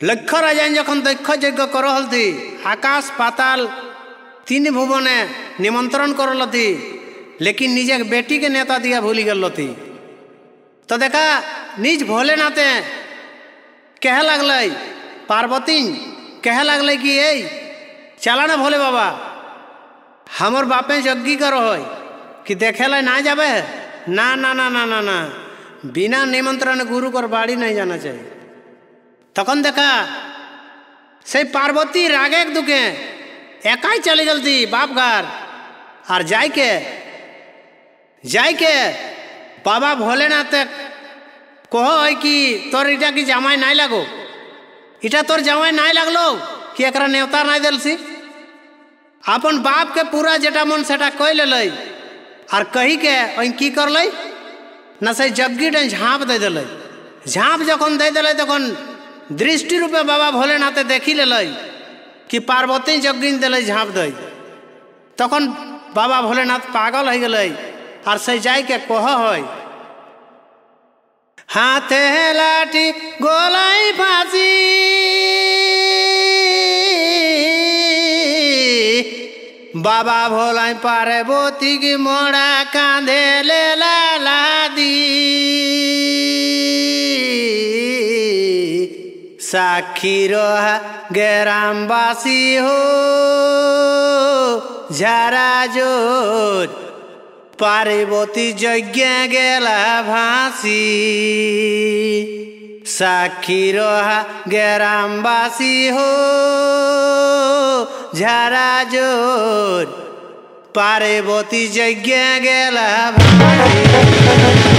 লক্ষ রাজাইন যখন দক্ষ যজ্ঞ করহলতি আকাশ, পাতাল, তিন ভুবনে নিমন্ত্রণ করলতি, লেকিন নিজে বেটিকে নেতা দিয়া ভুলি গেলতি। তো দেখা, নিজ ভোলে নাতে কেহে লাগলাই পার্বতী কেহে লাগলাই কি এই? চালা না ভোলে বাবা আমার বাপে যজ্ঞি কর হয়, কি দেখেলাই না যাবে? না না না না না না, বিনা নিমন্ত্রণে গুরু কর বাড়ি নাই জানা চাই তখন দেখা, সেই পার্বতী রাগে দুকে একাই চলে গেলতি বাপঘর আর যাইকে যাইকে, বাবা ভোলেনাথে কহ কি তোর এটা কি জামাই নাই লাগো? এটা তোর জামাই নাই লাগল? কি একরা নেওতা নাই দিলছি? আপন বাপকে পুরা যেটা মন সেটা কই লে আর কহিকে, ওই কি করলাই? না, সেই জগ্গিটা ঝাঁপ দিয়ে দিল ঝাঁপ যখন দিয়ে দিল তখন দৃষ্টিরূপে বাবা ভোলেনাথে দেখিলে লই কি পার্বতী যজ্ঞিন দেলে ঝাঁপ দই। তখন বাবা ভোলেনাথ পাগল হয়ে গেল আর সেই যাইকে কহ হয়। হাতে লাঠি গোলাই ফাঁসি। বাবা ভোলাই পার্বতী মরা কাঁধে লেলা লাদি। সাক্ষী রহা গ্রামবাসী হো, যারা জোর পার্বতী যজ্ঞা গেলা ভাসি। সাক্ষী রহা গ্রামবাসী হো, যারা জোর পার্বতী যজ্ঞা গেলা ভাসি।